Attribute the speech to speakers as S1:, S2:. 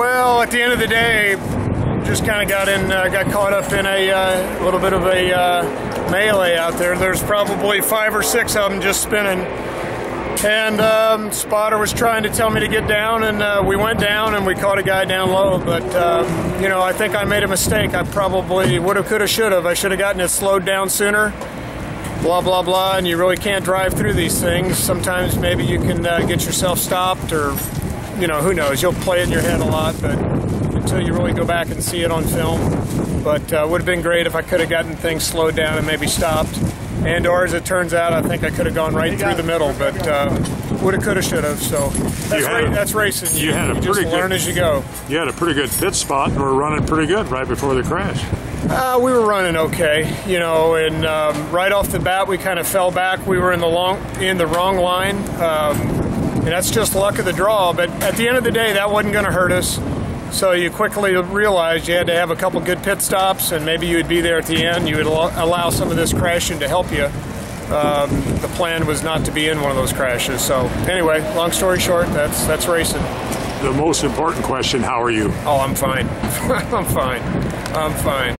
S1: Well, at the end of the day, just kind of got in, uh, got caught up in a uh, little bit of a uh, melee out there. There's probably five or six of them just spinning. And um, spotter was trying to tell me to get down, and uh, we went down, and we caught a guy down low. But um, you know, I think I made a mistake. I probably would have, could have, should have. I should have gotten it slowed down sooner. Blah blah blah. And you really can't drive through these things. Sometimes maybe you can uh, get yourself stopped, or you know, who knows? You'll play it in your head a lot, but until you really go back and see it on film. But uh, would have been great if I could have gotten things slowed down and maybe stopped. And or as it turns out, I think I could have gone right through the middle, but uh, would have, could have, should have. So that's, ra-
S2: a-
S1: that's racing.
S2: you had a
S1: just
S2: pretty good-
S1: learn as you go.
S2: You had a pretty good pit spot and were running pretty good right before the crash.
S1: Uh, we were running okay, you know, and um, right off the bat we kind of fell back. We were in the long in the wrong line, um, and that's just luck of the draw. But at the end of the day, that wasn't going to hurt us. So you quickly realized you had to have a couple good pit stops, and maybe you would be there at the end. You would al- allow some of this crashing to help you. Um, the plan was not to be in one of those crashes. So anyway, long story short, that's that's racing.
S2: The most important question: How are you?
S1: Oh, I'm fine. I'm fine. I'm fine.